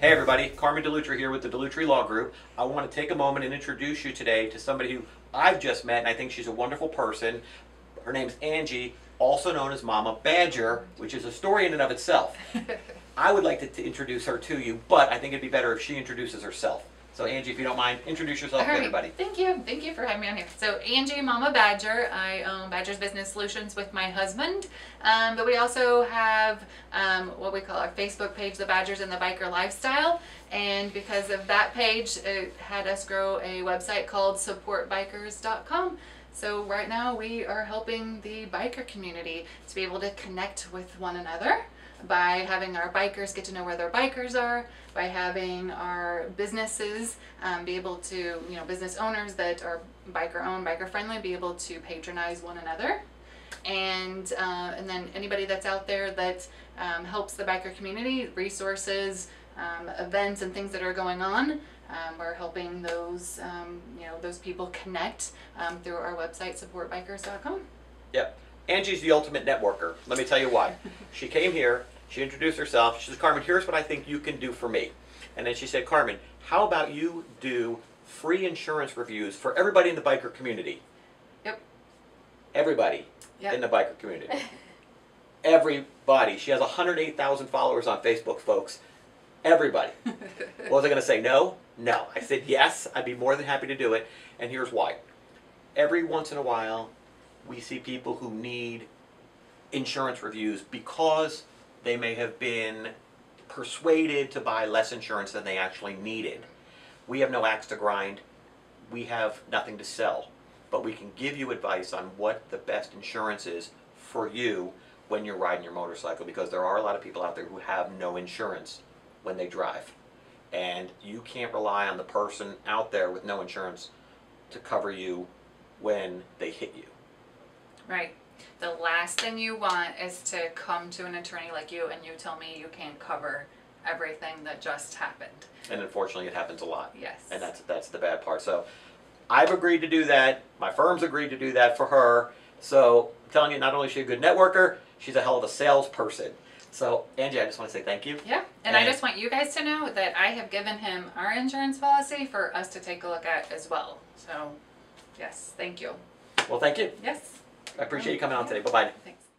Hey everybody, Carmen Dellutri here with the Dellutri Law Group. I want to take a moment and introduce you today to somebody who I've just met and I think she's a wonderful person. Her name's Angie, also known as Mama Badger, which is a story in and of itself. I would like to, to introduce her to you, but I think it'd be better if she introduces herself. So Angie, if you don't mind, introduce yourself All to right. everybody. Thank you. Thank you for having me on here. So Angie, Mama Badger. I own Badger's Business Solutions with my husband. Um, but we also have um, what we call our Facebook page, The Badgers and the Biker Lifestyle. And because of that page, it had us grow a website called supportbikers.com. So right now we are helping the biker community to be able to connect with one another by having our bikers get to know where their bikers are, by having our businesses um, be able to, you know, business owners that are biker owned, biker friendly, be able to patronize one another. And, uh, and then anybody that's out there that um, helps the biker community, resources, um, events and things that are going on, um, we're helping those, um, you know, those people connect um, through our website, supportbikers.com. Yep. Angie's the ultimate networker. Let me tell you why. she came here, she introduced herself. She says, Carmen, here's what I think you can do for me. And then she said, Carmen, how about you do free insurance reviews for everybody in the biker community? Yep. Everybody Yep. in the biker community. Everybody. She has 108,000 followers on Facebook, folks. Everybody. What was I going to say? No? No. I said yes. I'd be more than happy to do it. And here's why. Every once in a while, we see people who need insurance reviews because they may have been persuaded to buy less insurance than they actually needed. We have no axe to grind. We have nothing to sell. But we can give you advice on what the best insurance is for you when you're riding your motorcycle because there are a lot of people out there who have no insurance when they drive. And you can't rely on the person out there with no insurance to cover you when they hit you. Right. The last thing you want is to come to an attorney like you and you tell me you can't cover everything that just happened. And unfortunately, it happens a lot. Yes. And that's that's the bad part. So, I've agreed to do that. My firm's agreed to do that for her. So, I'm telling you, not only is she a good networker, she's a hell of a salesperson. So, Angie, I just want to say thank you. Yeah. And I just want you guys to know that I have given him our insurance policy for us to take a look at as well. So, yes, thank you. Well, thank you. Yes. I appreciate you coming on today. Bye bye. Thanks.